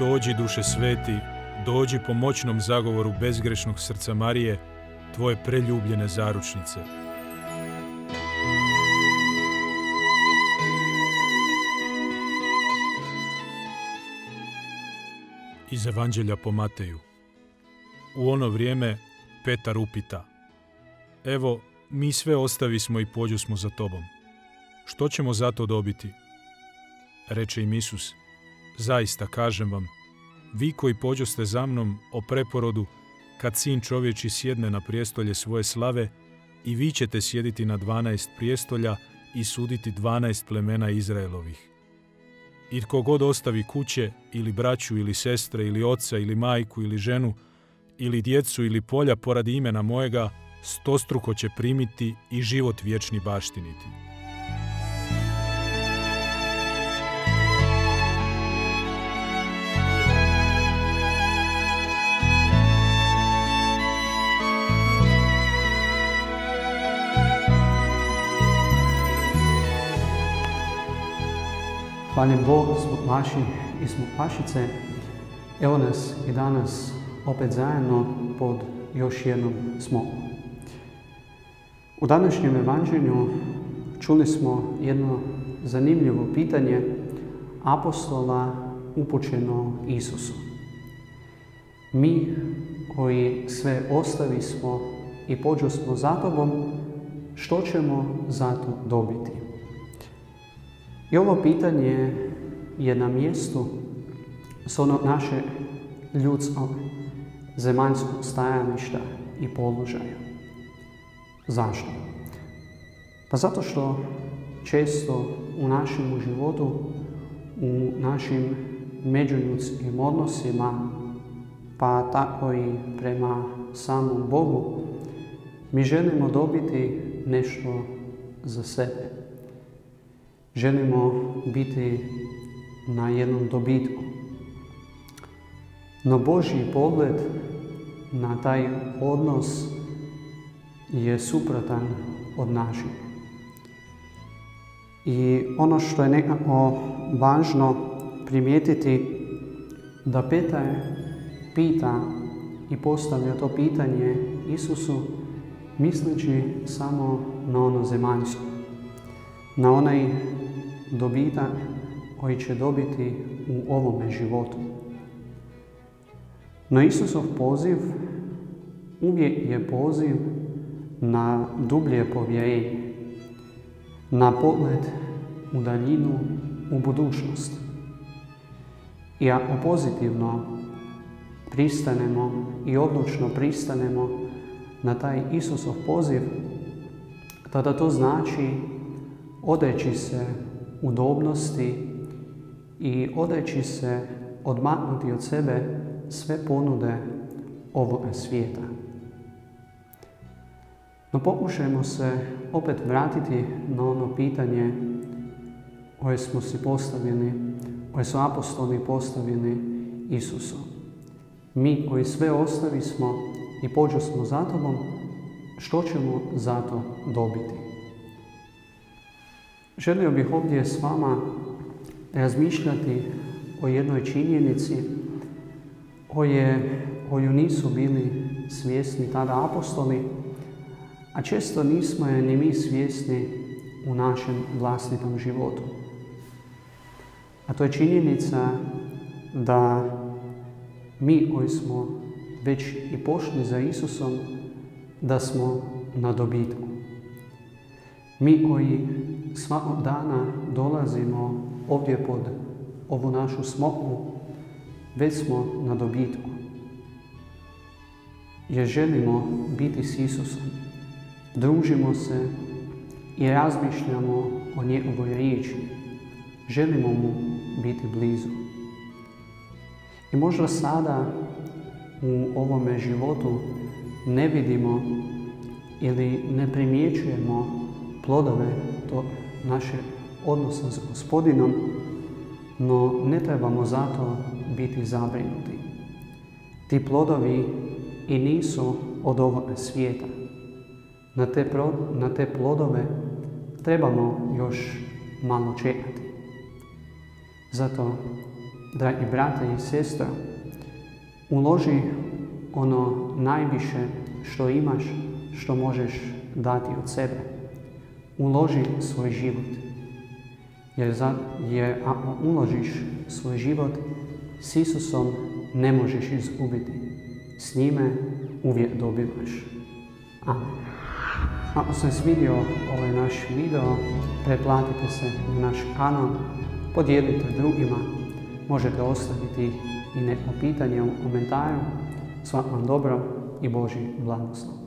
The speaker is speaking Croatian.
Dođi duše sveti, dođi po moćnom zagovoru bezgrešnog srca Marije, tvoje preljubljene zaručnice. Iz Evanđelja po Mateju. U ono vrijeme Petar upita. Evo, mi sve ostavi smo i pođu smo za tobom. Što ćemo za to dobiti? Reče im Isus. Zaista kažem vam, vi koji pođoste za mnom o preporodu, kad sin čovječi sjedne na prijestolje svoje slave, i vi ćete sjediti na dvanaest prijestolja i suditi dvanaest plemena Izraelovih. I tko god ostavi kuće, ili braću, ili sestre, ili oca, ili majku, ili ženu, ili djecu, ili polja poradi imena mojega, stostruko će primiti i život vječni baštiniti. Hvalim Bog zbog Maši i zbog Pašice. Evo nas i danas opet zajedno pod još jednom smokom. U današnjem evanđelju čuli smo jedno zanimljivo pitanje apostola upućeno Isusu. Mi koji sve ostavi smo i pođu smo za tobom, što ćemo za to dobiti? I ovo pitanje je na mjestu s ono naše ljudskog zemaljskog stajališta i položaja. Zašto? Pa zato što često u našem životu, u našim međuljudskim odnosima, pa tako i prema samom Bogu, mi želimo dobiti nešto za sebe. Želimo biti na jednom dobitku. No Božji pogled na taj odnos je suprotan od naših. I ono što je nekako važno primijetiti da Petar pita i postavlja to pitanje Isusu misleći samo na ono zemaljsko, na onaj dobitak koji će dobiti u ovome životu. No Isusov poziv uvijek je poziv na dublje povjerenje, na pogled u daljinu, u budućnost. I ako pozitivno pristanemo i odlučno pristanemo na taj Isusov poziv, tada to znači odeći se udobnosti i odeći se odmaknuti od sebe sve ponude ovoga svijeta. No pokušajmo se opet vratiti na ono pitanje koje smo si postavili, koje su apostoli postavili Isusu. Mi koji sve ostavi smo i pođu smo za tobom, što ćemo za to dobiti? Želio bih ovdje s vama razmišljati o jednoj činjenici koje, koju nisu bili svjesni tada apostoli, a često nismo je ni mi svjesni u našem vlastitom životu. A to je činjenica da mi koji smo već i pošli za Isusom, da smo na dobitku. Mi koji svakog dana dolazimo ovdje pod ovu našu smoku, već smo na dobitku. Jer želimo biti s Isusom. Družimo se i razmišljamo o njegovoj riječi. Želimo mu biti blizu. I možda sada u ovome životu ne vidimo ili ne primjećujemo plodove to naše odnosa s gospodinom, no ne trebamo zato biti zabrinuti. Ti plodovi i nisu od ovoga svijeta. Na te, na te plodove trebamo još malo čekati. Zato dragi brate i sestra, uloži ono najviše što imaš, što možeš dati od sebe. Uloži svoj život. Jer, za, jer ako uložiš svoj život, s Isusom ne možeš izgubiti. S njime uvijek dobivaš. Amen. Ako se svidio ovaj naš video, pretplatite se na naš kanal, podijelite drugima, možete ostaviti i neko pitanje u komentarju. Svak vam dobro i Boži blagoslov.